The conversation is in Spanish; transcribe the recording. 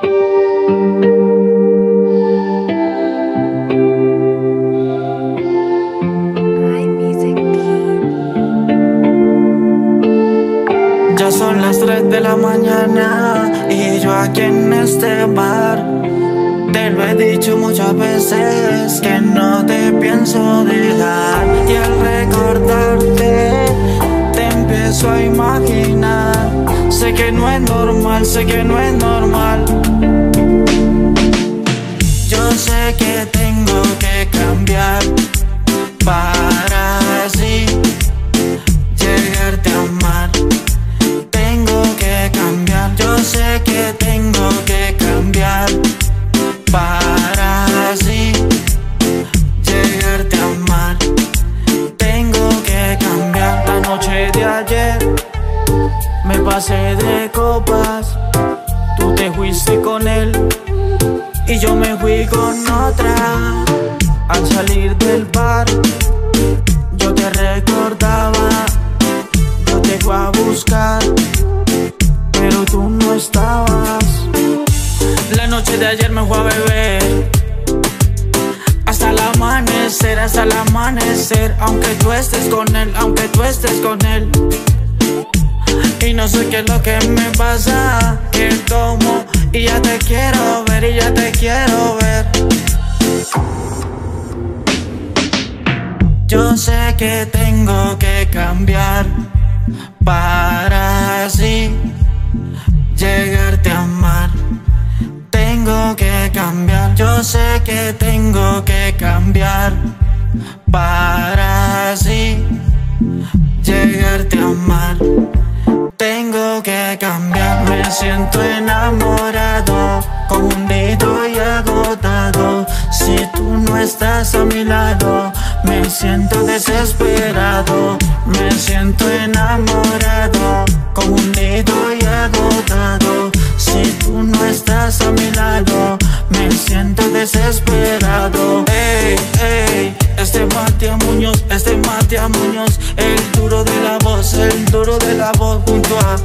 Ya son las 3 de la mañana y yo aquí en este bar. Te lo he dicho muchas veces que no te pienso dejar. Y al recordarte, te empiezo a imaginar. Sé que no es normal, sé que no es normal. Yo sé que tengo que cambiar para así llegarte a amar. Tengo que cambiar, yo sé que tengo que cambiar para así llegarte a amar. Tengo que cambiar. La noche de ayer me pasé de copas, tú te fuiste con él y yo me fui con otra. Al salir del bar, yo te recordaba, yo te fui a buscar, pero tú no estabas. La noche de ayer me fui a beber. Hasta el amanecer, hasta el amanecer, aunque tú estés con él, aunque tú estés con él. Y no sé qué es lo que me pasa, que tomo Yo sé que tengo que cambiar para así llegarte a amar. Tengo que cambiar, yo sé que tengo que cambiar para así llegarte a amar. Tengo que cambiar, me siento enamorado, confundido y agotado. Si tú no estás a mi lado, me siento desesperado, me siento enamorado, confundido y agotado. Si tú no estás a mi lado, me siento desesperado. Ey, ey, este Matías Muñoz, este Matías Muñoz, el duro de la voz, el duro de la voz junto a